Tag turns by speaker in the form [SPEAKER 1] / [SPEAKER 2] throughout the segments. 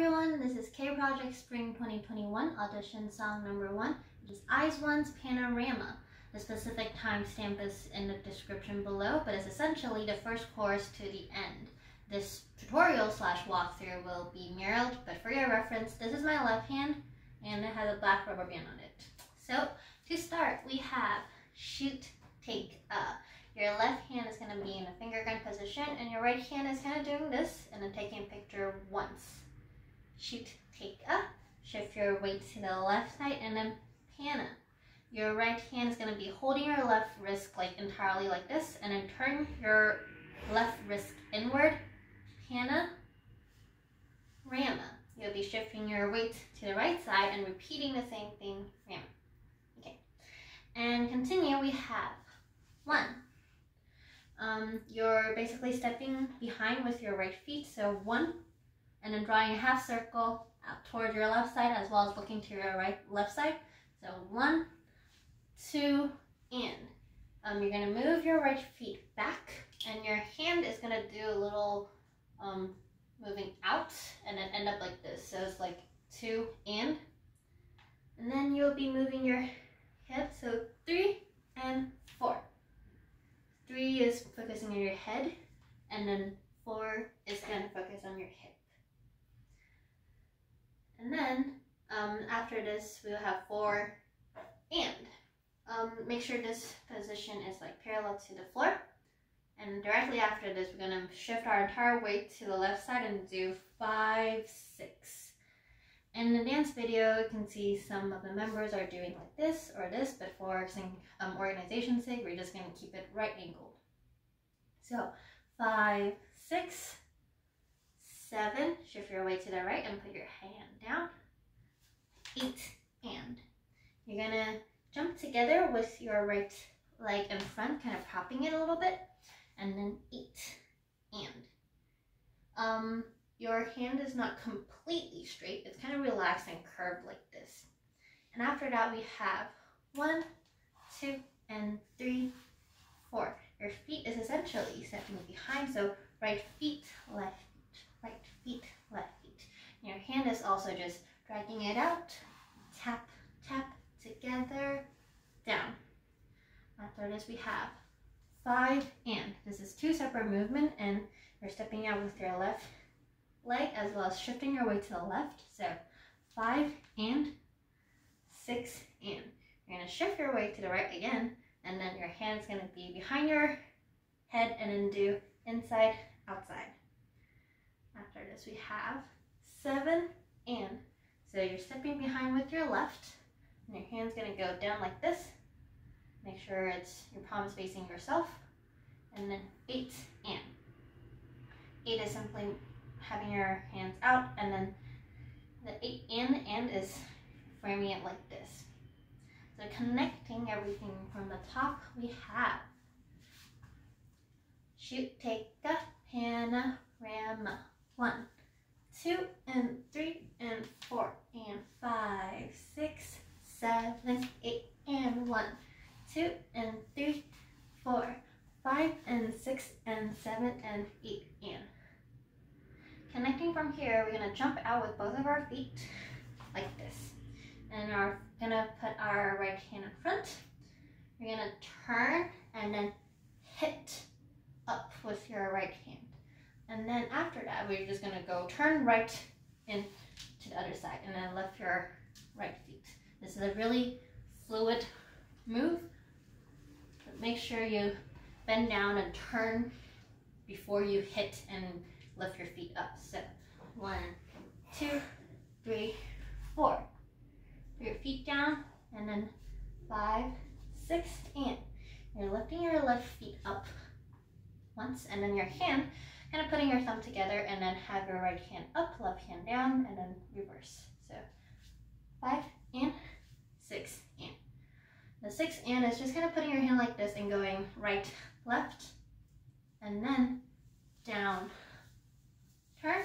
[SPEAKER 1] everyone, this is K Project Spring 2021 audition song number one, which is IZ*ONE's Panorama. The specific timestamp is in the description below, but it's essentially the first chorus to the end. This tutorial slash walkthrough will be mirrored, but for your reference, this is my left hand, and it has a black rubber band on it. So, to start, we have shoot, take, uh. Your left hand is going to be in a finger gun position, and your right hand is kind of doing this, and then taking a picture once. Shoot, take up, shift your weight to the left side, and then pan up. Your right hand is going to be holding your left wrist like entirely like this, and then turn your left wrist inward, pana, rama. You'll be shifting your weight to the right side and repeating the same thing, rama. Okay. And continue, we have one, um, you're basically stepping behind with your right feet. So one, and then drawing a half circle out towards your left side as well as looking to your right left side. So one, two, and um, you're gonna move your right feet back and your hand is gonna do a little um, moving out and then end up like this. So it's like two and, and then you'll be moving your head. So three and four. Three is focusing on your head, and then four is to focus on your hip. And then um, after this, we'll have four and. Um, make sure this position is like parallel to the floor. And directly after this, we're to shift our entire weight to the left side and do five, six. In the dance video, you can see some of the members are doing like this or this, but for um, organization's sake, we're just to keep it right angled. So five, six, seven, shift your weight to the right and put your hand down. Eight, and you're gonna jump together with your right leg in front, kind of propping it a little bit, and then eight, and. Um, your hand is not completely straight, it's kind of relaxed and curved like this. And after that, we have one, two, and three, four. Your feet is essentially stepping behind, so right feet, left right feet, left feet. And your hand is also just dragging it out, tap, tap, together, down. After this, we have five and. This is two separate movement, and you're stepping out with your left leg as well as shifting your weight to the left. So five and, six and. You're gonna shift your weight to the right again, and then your hand's gonna be behind your head and then do inside, outside. This, we have seven and. So you're stepping behind with your left, and your hand's gonna go down like this. Make sure it's your palm is facing yourself, and then eight and. Eight is simply having your hands out, and then the eight in and is framing it like this. So connecting everything from the top, we have shoot, take a panorama. One, two, and three, and four, and five, six, seven, eight, and one, two, and three, four, five, and six, and seven, and eight, and. Connecting from here, we're gonna jump out with both of our feet like this and we're gonna put our right hand in front. We're gonna turn and then hit up with your right hand. And then after that, we're just gonna go turn right in to the other side and then lift your right feet. This is a really fluid move. But make sure you bend down and turn before you hit and lift your feet up. So one, two, three, four Put your feet down, and then five, six, and you're lifting your left feet up once, and then your hand, kind of putting your thumb together, and then have your right hand up, left hand down, and then reverse. So five, and six, and. The six and is just kind of putting your hand like this and going right, left, and then down, turn,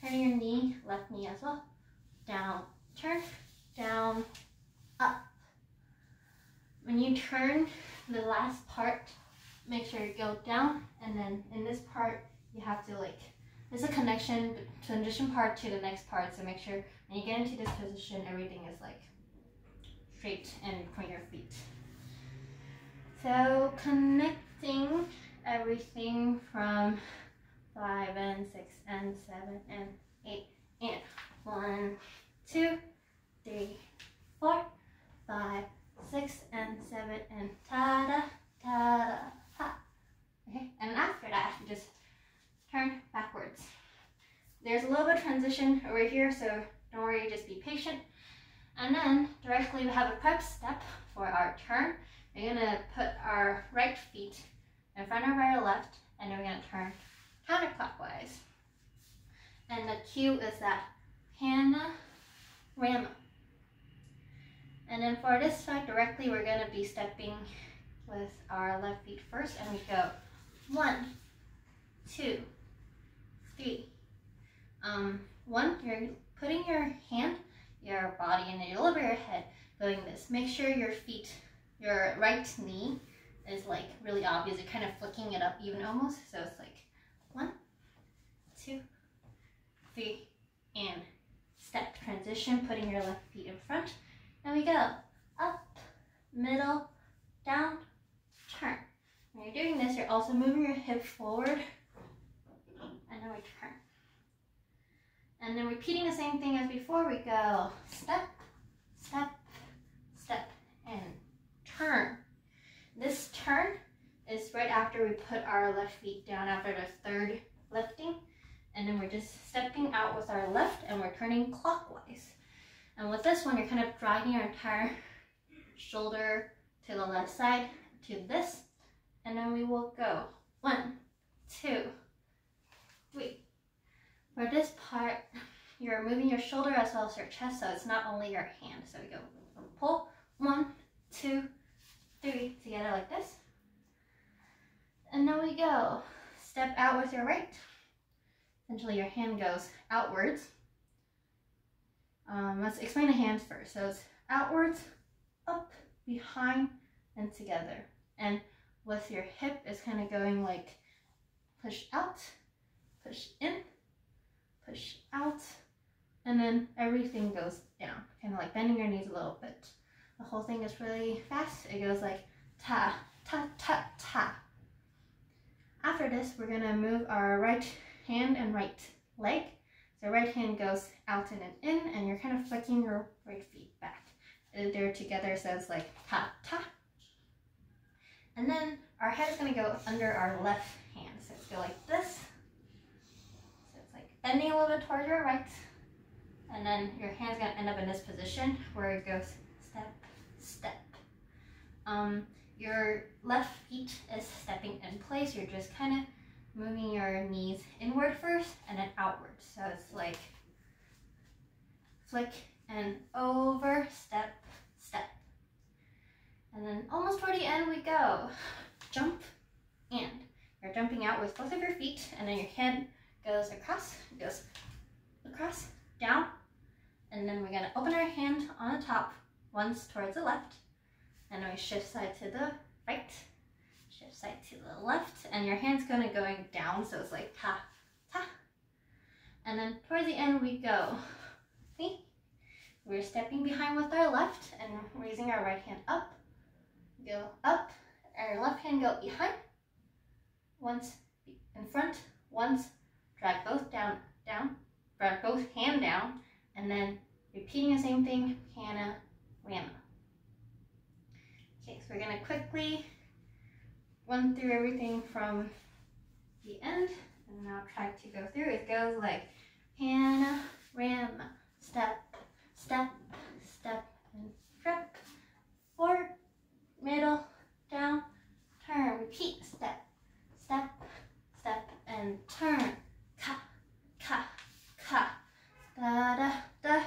[SPEAKER 1] turning your knee, left knee as well, down, turn, down, up. When you turn the last part, make sure you go down and then in this part, you have to like There's a connection, transition part to the next part. So make sure when you get into this position, everything is like straight and between your feet. So connecting everything from five and six and seven and eight and one, two, three, four, five, six and seven and ta-da, ta-da, ha. Okay, and after that, you just turn backwards. There's a little bit of transition over here, so don't worry, just be patient. And then directly we have a prep step for our turn. We're gonna put our right feet in front of our left, and then we're gonna turn counterclockwise. And the cue is that panorama. And then for this side directly, we're gonna be stepping with our left feet first, and we go one, two, three. Um, one, you're putting your hand, your body, and bit of your head going this. Make sure your feet, your right knee is like really obvious. You're kind of flicking it up even almost. So it's like one, two, three, and step transition, putting your left feet in front. And we go up, middle, down, turn. When you're doing this, you're also moving your hip forward, and then we turn. And then repeating the same thing as before, we go step, step, and turn. This turn is right after we put our left feet down after the third lifting. And then we're just stepping out with our left and we're turning clockwise. And with this one, you're kind of dragging your entire shoulder to the left side to this. And then we will go one, two, three. For this part, you're moving your shoulder as well as your chest, so it's not only your hand. So we go pull, one, two, three, together like this. And now we go. Step out with your right. Essentially your hand goes outwards. Um, let's explain the hands first. So it's outwards, up, behind, and together. And with your hip, it's kind of going like push out, push in, push out, and then everything goes down. Kind of like bending your knees a little bit. The whole thing is really fast. It goes like ta, ta, ta, ta. After this, we're gonna move our right hand and right leg. So right hand goes out and in, and you're kind of flicking your right feet back. They're together, so it's like ta, ta. And then our head is gonna go under our left hand. So it's go like this. So it's like bending a little bit towards your right. And then your hand's gonna end up in this position where it goes step, step. Um, your left feet is stepping in place. You're just kind of moving your knees inward first and then outward. So it's like flick and over, step, step. And then almost toward the end we go. Jump and you're jumping out with both of your feet and then your head goes across, goes across, down. And then we're gonna open our hand on the top once towards the left and we shift side to the right, shift side to the left, and your hand's gonna going down, so it's like ta, ta. And then towards the end we go, see? We're stepping behind with our left and raising our right hand up. Go up, our left hand go behind. Once in front, once drag both down, down, drag both hand down, and then repeating the same thing, Hannah, Rama. Okay, so we're gonna quickly run through everything from the end, and I'll try to go through. It goes like panorama, step, step, step, and flip, Four, middle, down, turn, repeat, step, step, step, and turn, ka, ka, ka, da, da, da,